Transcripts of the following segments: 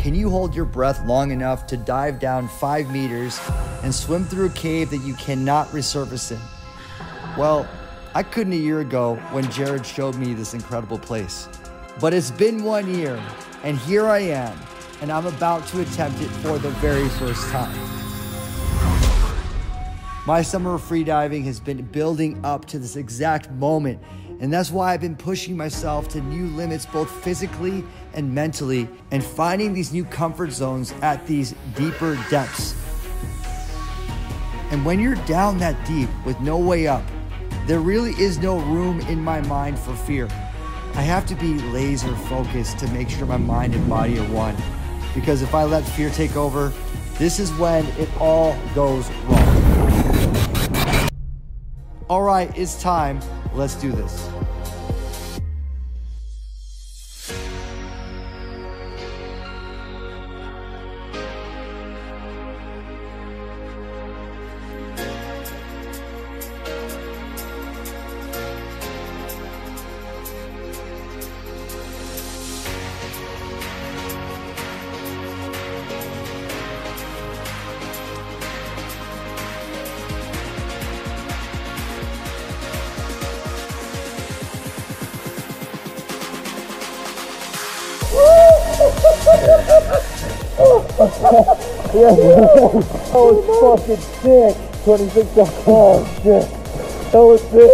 can you hold your breath long enough to dive down five meters and swim through a cave that you cannot resurface in? Well, I couldn't a year ago when Jared showed me this incredible place. But it's been one year, and here I am, and I'm about to attempt it for the very first time. My summer of freediving has been building up to this exact moment, and that's why I've been pushing myself to new limits both physically and mentally, and finding these new comfort zones at these deeper depths. And when you're down that deep with no way up, there really is no room in my mind for fear. I have to be laser focused to make sure my mind and body are one. Because if I let fear take over, this is when it all goes wrong. All right, it's time. Let's do this. That was fucking sick. 26 oh shit. That was sick.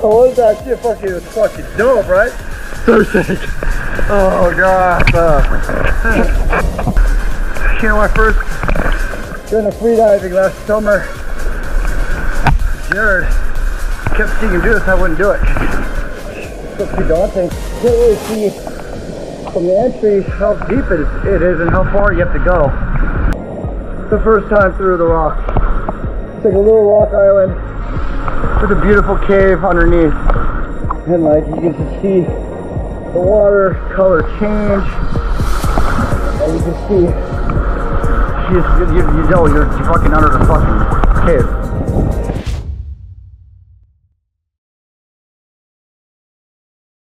How was that shit? Fucking, it was fucking dope, right? So sick. Oh god. Uh, you know, my first doing the freediving last summer, Jared kept seeing him do this, I wouldn't do it. It's too daunting. Can't really see from the entry how deep it is, and how far you have to go. The first time through the rock. It's like a little rock island with a beautiful cave underneath. And like you can see the water color change. And you can see you, you, you know you're fucking under the fucking cave.